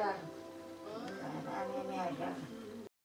Claro.